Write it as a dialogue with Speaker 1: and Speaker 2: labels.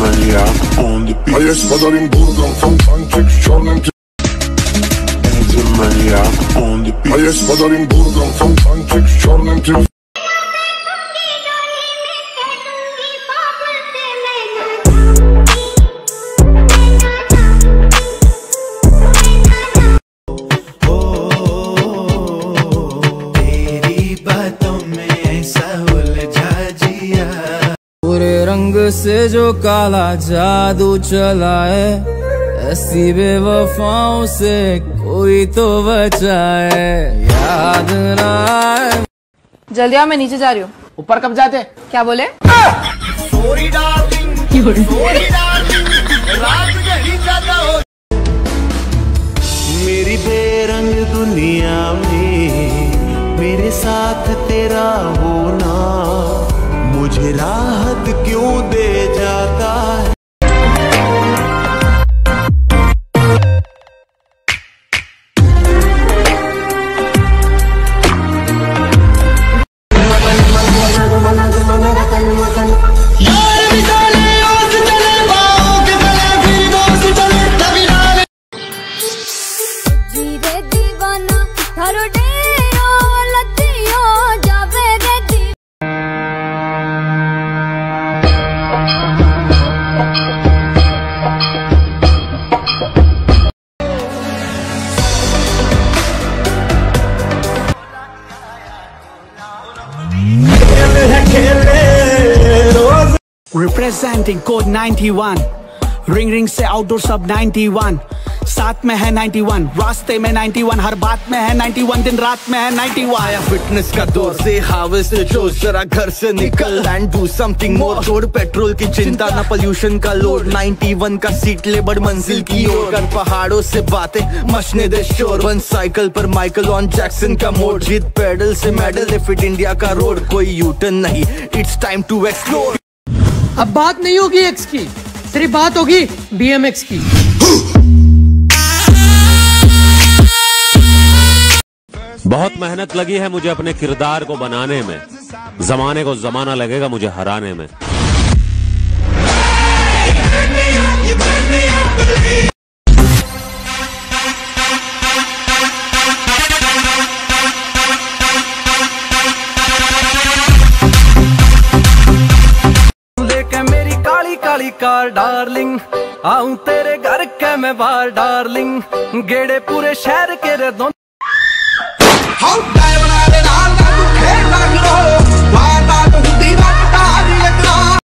Speaker 1: maniac on the beat
Speaker 2: A jest padalim burgą, fontańczyk z czarnym ty-
Speaker 1: He's a maniac on the
Speaker 2: A
Speaker 1: beat
Speaker 2: jest padalim burgą, fontańczyk z czarnym tym
Speaker 3: तेरी बातों में ऐसा उलझा जिया
Speaker 4: रंग से जो काला जादू चला है ऐसी बेवफाओं से कोई तो बचाए। याद ना आए।
Speaker 5: जल्दी आओ मैं नीचे जा रही हूँ।
Speaker 6: ऊपर कब जाते
Speaker 5: क्या बोले?
Speaker 3: मेरी बेरंग दुनिया में मेरे साथ तेरा होना मुझे राहत क्यों दे जाता
Speaker 7: रिप्रेजेंटिंग कोड 91 रिंग रिंग से आउटडोर सब 91 साथ में है 91 रास्ते में 91 हर बात में है 91 दिन रात में है 91
Speaker 3: आया फिटनेस का दौर से हावे से जोश जरा घर से निकल. एंड डू समथिंग मोर छोड़ पेट्रोल की चिंता ना पोल्यूशन का लोड 91 का सीट ले बड़ मंजिल की ओर. कर पहाड़ों से बातें मचने दे शोर. वन साइकिल पर माइकल ऑन जैक्सन का मोड जीत पेडल से मेडल फिट इंडिया का रोड कोई यूटर्न नहीं. इट्स टाइम टू एक्सप्लोर
Speaker 8: अब बात नहीं होगी एक्स की। सिर्फ़ बात होगी बीएमएक्स की।
Speaker 9: बहुत मेहनत लगी है मुझे अपने किरदार को बनाने में। जमाने को जमाना लगेगा मुझे हराने में।
Speaker 7: काली कार डार्लिंग, आऊँ तेरे घर के मैं बार डार्लिंग, गेड़े पूरे शहर के रे दो